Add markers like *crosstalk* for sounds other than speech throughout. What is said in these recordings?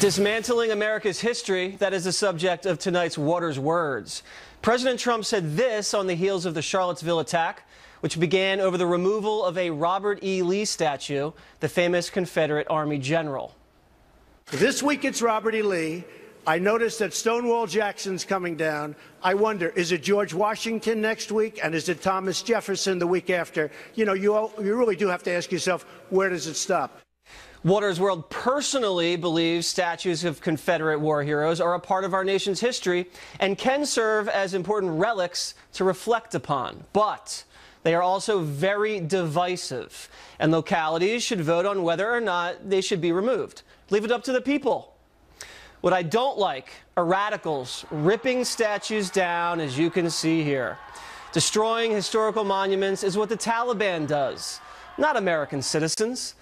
Dismantling America's history, that is the subject of tonight's Watters' Words. President Trump said this on the heels of the Charlottesville attack, which began over the removal of a Robert E. Lee statue, the famous Confederate Army general. This week it's Robert E. Lee. I noticed that Stonewall Jackson's coming down. I wonder, is it George Washington next week? And is it Thomas Jefferson the week after? You know, you, you really do have to ask yourself, where does it stop? Watters' World personally believes statues of Confederate war heroes are a part of our nation's history and can serve as important relics to reflect upon. But they are also very divisive, and localities should vote on whether or not they should be removed. Leave it up to the people. What I don't like are radicals ripping statues down, as you can see here. Destroying historical monuments is what the Taliban does, not American citizens.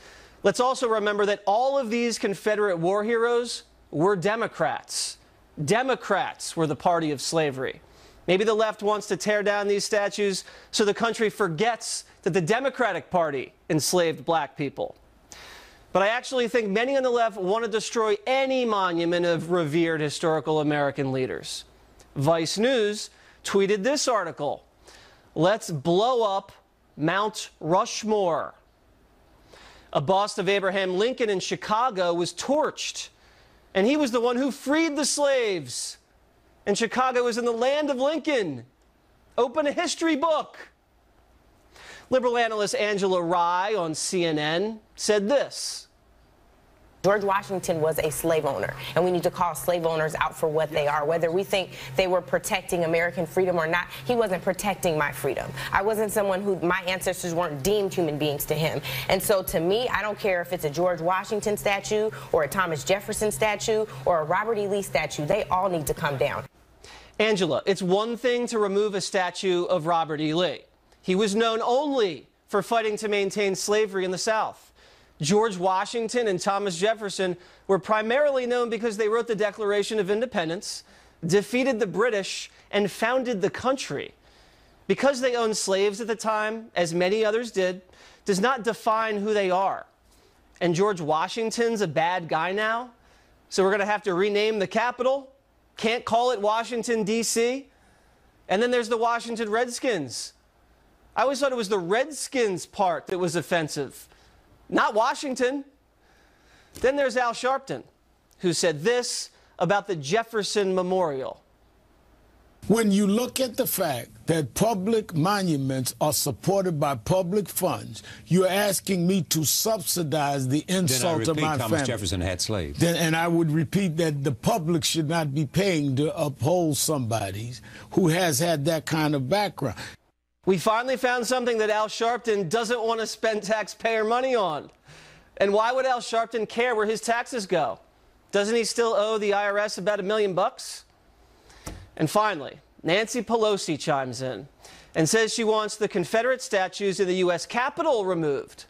Let's also remember that all of these Confederate war heroes were Democrats. Democrats were the party of slavery. Maybe the left wants to tear down these statues so the country forgets that the Democratic Party enslaved black people. But I actually think many on the left want to destroy any monument of revered historical American leaders. Vice News tweeted this article Let's blow up Mount Rushmore. A bust of Abraham Lincoln in Chicago was torched, and he was the one who freed the slaves. And Chicago is in the land of Lincoln. Open a history book. Liberal analyst Angela Rye on CNN said this George Washington was a slave owner, and we need to call slave owners out for what they are. Whether we think they were protecting American freedom or not, he wasn't protecting my freedom. I wasn't someone who my ancestors weren't deemed human beings to him. And so to me, I don't care if it's a George Washington statue or a Thomas Jefferson statue or a Robert E. Lee statue, they all need to come down. Angela, it's one thing to remove a statue of Robert E. Lee. He was known only for fighting to maintain slavery in the South. George Washington and Thomas Jefferson were primarily known because they wrote the Declaration of Independence, defeated the British, and founded the country. Because they owned slaves at the time, as many others did, does not define who they are. And George Washington's a bad guy now, so we're going to have to rename the capital. Can't call it Washington, D.C. And then there's the Washington Redskins. I always thought it was the Redskins part that was offensive not Washington. Then there's Al Sharpton, who said this about the Jefferson Memorial. When you look at the fact that public monuments are supported by public funds, you're asking me to subsidize the insult of my Thomas family. Jefferson had slaves. Then, and I would repeat that the public should not be paying to uphold somebody who has had that kind of background. We finally found something that Al Sharpton doesn't want to spend taxpayer money on. And why would Al Sharpton care where his taxes go? Doesn't he still owe the IRS about a million bucks? And finally, Nancy Pelosi chimes in and says she wants the Confederate statues in the U.S. Capitol removed.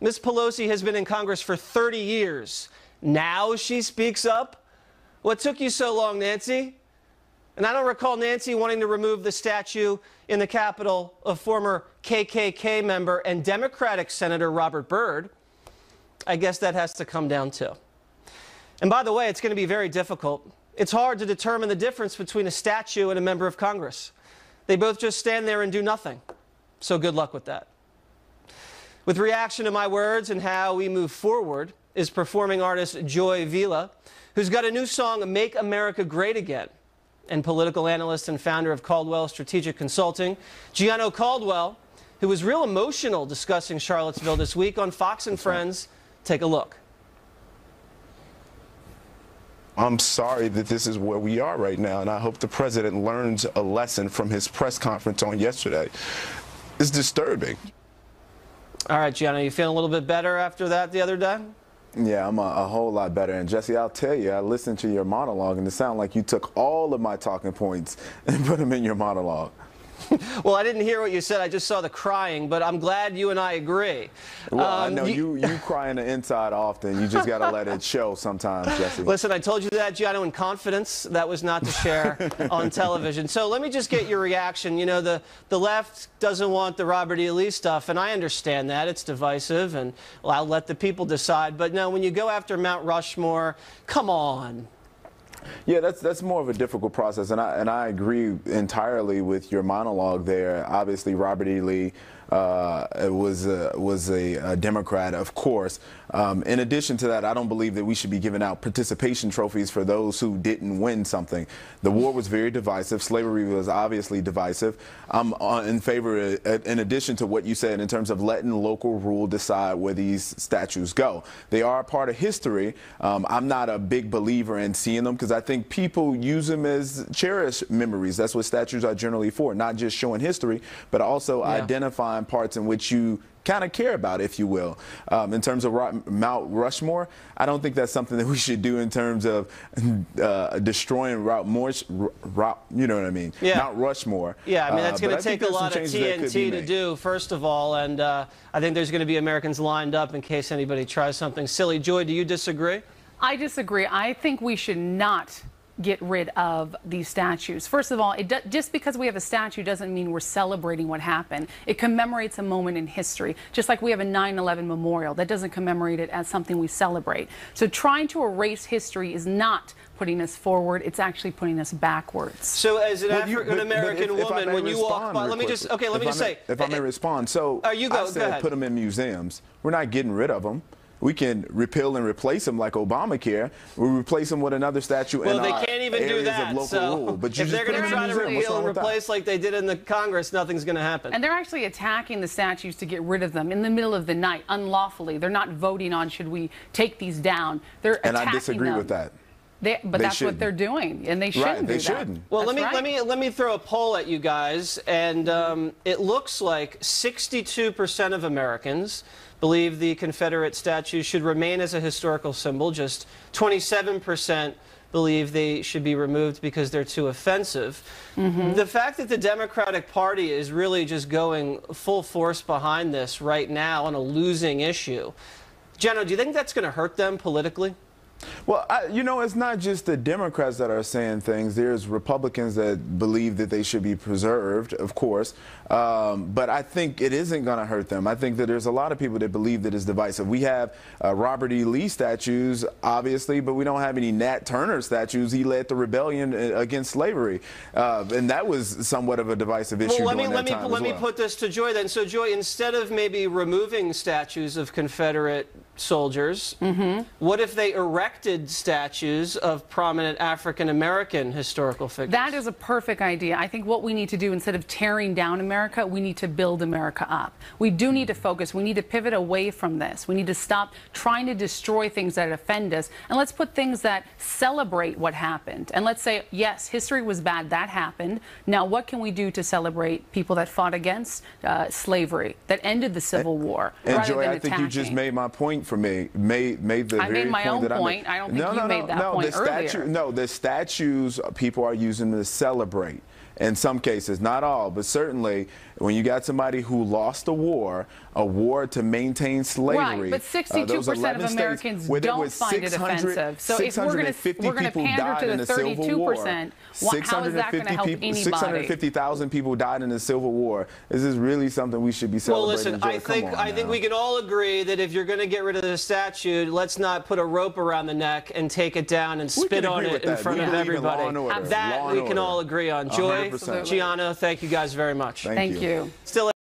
Ms. Pelosi has been in Congress for 30 years. Now she speaks up? What took you so long, Nancy? And I don't recall Nancy wanting to remove the statue in the Capitol of former KKK member and Democratic Senator Robert Byrd. I guess that has to come down too. And by the way, it's going to be very difficult. It's hard to determine the difference between a statue and a member of Congress. They both just stand there and do nothing. So good luck with that. With reaction to my words and how we move forward is performing artist Joy Villa, who's got a new song, Make America Great Again and political analyst and founder of Caldwell Strategic Consulting, Gianno Caldwell, who was real emotional discussing Charlottesville this week on Fox and Friends. Take a look. I'm sorry that this is where we are right now, and I hope the president learns a lesson from his press conference on yesterday. It's disturbing. All right, Gianno, you feeling a little bit better after that the other day? Yeah, I'm a, a, whole lot better. And Jesse, I'll tell you, I listened to your monologue, and it sounded like you took all of my talking points *laughs* and put them in your monologue. *laughs* Well, I didn't hear what you said. I just saw the crying, but I'm glad you and I agree. Well, I Um, know you, you cry on the inside often. You just got to let it show sometimes, Jesse. Listen, I told you that, Gianno, in confidence. That was not to share *laughs* on television. So let me just get your reaction. You know, the, the left doesn't want the Robert E. Lee stuff, and I understand that. It's divisive, and well, I'll let the people decide. But no, when you go after Mount Rushmore, come on. Yeah, that's that's more of a difficult process, and I and I agree entirely with your monologue there. Obviously, Robert E. Lee uh, was a, was a, a Democrat, of course. Um, in addition to that, I don't believe that we should be giving out participation trophies for those who didn't win something. The war was very divisive. Slavery was obviously divisive. I'm uh, in favor, uh, in addition to what you said, in terms of letting local rule decide where these statues go. They are a part of history. Um, I'm not a big believer in seeing them because I think people use them as cherished memories. That's what statues are generally for, not just showing history, but also Yeah. identifying parts in which you kind of care about, if you will. Um, in terms of Ro- Mount Rushmore, I don't think that's something *laughs* that we should do in terms of *laughs* uh, destroying Route Morse, Route, you know what I mean? Yeah. Mount Rushmore. Yeah, I mean, that's Uh, going but to I take a lot of changes that could be TNT to do, first of all, and uh, I think there's going to be Americans lined up in case anybody tries something silly. Joy, do you disagree? I disagree. I think we should not get rid of these statues. First of all, it do, just because we have a statue doesn't mean we're celebrating what happened. It commemorates a moment in history, just like we have a 9/11 memorial. That doesn't commemorate it as something we celebrate. So trying to erase history is not putting us forward. It's actually putting us backwards. So, as an Well, African American but- but if- if I woman, when you walk by, let me just okay, let if me I just may- say, if I may uh, respond. So, Oh, you go, I go said ahead. put them in museums. We're not getting rid of them. We can repeal and replace them like Obamacare. We replace them with another statue well, in they our can't even do that. of local So, rule. But you if just they're going to try to repeal and with that? replace like they did in the Congress, nothing's going to happen. And they're actually attacking the statues to get rid of them in the middle of the night, unlawfully. They're not voting on should we take these down. They're And I disagree them. with that. They, but They that's shouldn't. what they're doing, and they shouldn't they do that. shouldn't. Well, let me right. let me let me throw a poll at you guys, and um, it looks like 62% of Americans believe the Confederate statues should remain as a historical symbol. Just 27% believe they should be removed because they're too offensive. Mm-hmm. The fact that the Democratic Party is really just going full force behind this right now on a losing issue. Gianno, do you think that's going to hurt them politically? Well, I, you know, it's not just the Democrats that are saying things. There's Republicans that believe that they should be preserved, of course. Um, but I think it isn't going to hurt them. I think that there's a lot of people that believe that it's divisive. We have uh, Robert E. Lee statues, obviously, but we don't have any Nat Turner statues. He led the rebellion uh, against slavery, uh, and that was somewhat of a divisive issue Well, let me let me let as me put this to Joy then. So, Joy, instead of maybe removing statues of Confederate soldiers, Mm-hmm. what if they erected statues of prominent African American historical figures? That is a perfect idea. I think what we need to do instead of tearing down America, we need to build America up. We do need to focus. We need to pivot away from this. We need to stop trying to destroy things that offend us and let's put things that celebrate what happened. And let's say, yes, history was bad. That happened. Now, what can we do to celebrate people that fought against uh, slavery, that ended the Civil War, And rather Joy, I think you just made my point for me. Made made the I very made my point own that I made. I don't think no, you no, made no, that no. point the statue, earlier. no, the statues people are using to celebrate. In some cases, not all, but certainly when you got somebody who lost a war, a war to maintain slavery. Right, but uh, those 62% of 11 Americans where don't was find it offensive. So if we're gonna- 650 we're gonna people pander died to in the the Civil War. 32%, wha- how is that gonna help anybody? 650,000 people died in the Civil War. This is really something we should be celebrating. well, listen, Joy, I think on I think we can all agree that if you're going to get rid of the statue, let's not put a rope around the neck and take it down and We spit on it in that. front We of believe law everybody. and order. That Law we can order. all agree on. Joy, 100%. Gianno, thank you guys very much. Thank Thank you. you. Still